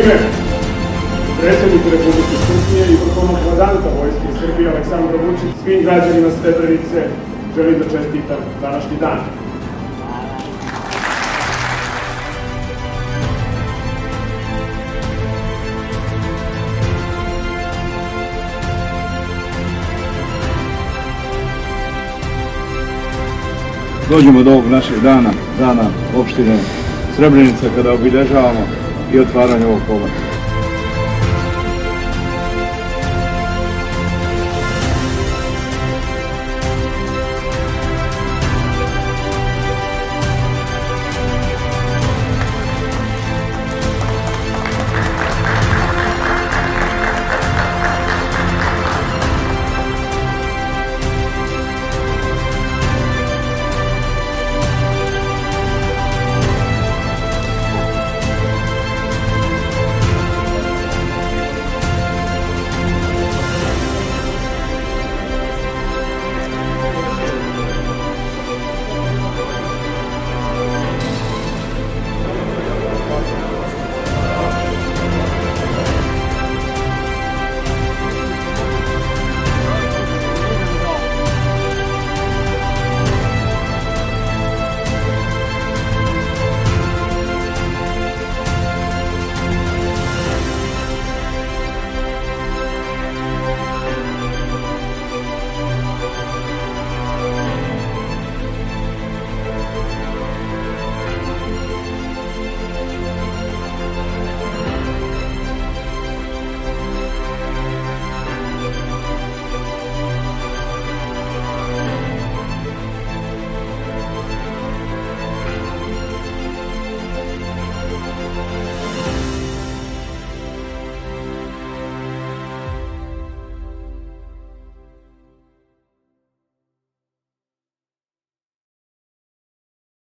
primjer, predsjednik Republike Srbije i vrhovnog vladanta Vojske Srbije Aleksandra Vučić svim građanima Srebrenice želim da čestitam današnji dan. Dođemo do ovog našeg dana, dana opštine Srebrenica kada obilježavamo i otvaranje ovog pogleda.